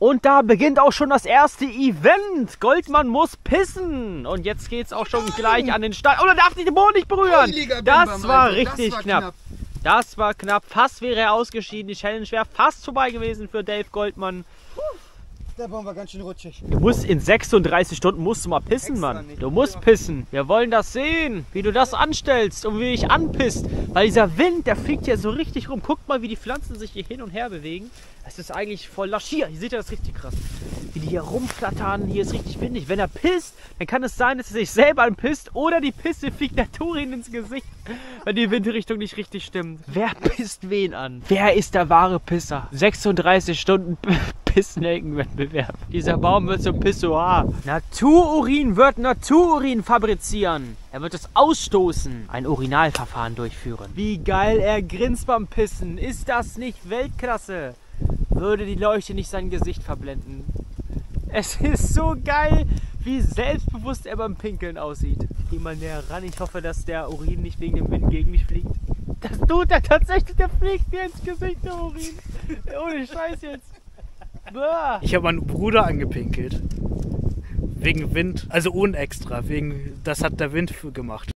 Und da beginnt auch schon das erste Event. Goldmann muss pissen. Und jetzt geht's auch schon gleich an den Start. Oh, er darf den Boden nicht berühren. Das Bam, war also, richtig das war knapp. knapp. Das war knapp. Fast wäre er ausgeschieden. Die Challenge wäre fast vorbei gewesen für Dave Goldmann. Da waren wir ganz schön rutschig. Du musst in 36 Stunden musst du mal pissen, Extra Mann. nicht. Du musst pissen. Wir wollen das sehen, wie du das anstellst und wie dich anpisst. Weil dieser Wind, der fliegt ja so richtig rum. Guckt mal, wie die Pflanzen sich hier hin und her bewegen. Es ist eigentlich voll lasch. Hier, hier seht ihr das richtig krass. Wie die hier rumflattern. Hier ist richtig windig. Wenn er pisst, dann kann es sein, dass er sich selber anpisst oder die Pisse fliegt der Turin ins Gesicht, wenn die Windrichtung nicht richtig stimmt. Wer pisst wen an? Wer ist der wahre Pisser? 36 Stunden Pissnelkenwettbewerb. Dieser Baum wird zum Pissoir. Natururin wird Natururin fabrizieren. Er wird es ausstoßen, ein Urinalverfahren durchführen. Wie geil er grinst beim Pissen. Ist das nicht Weltklasse? Würde die Leuchte nicht sein Gesicht verblenden. Es ist so geil, wie selbstbewusst er beim Pinkeln aussieht. Geh mal näher ran. Ich hoffe, dass der Urin nicht wegen dem Wind gegen mich fliegt. Das tut er tatsächlich. Der fliegt mir ins Gesicht, der Urin. Ohne Scheiß jetzt. Ich habe meinen Bruder angepinkelt. Wegen Wind, also ohne extra. Wegen, das hat der Wind gemacht.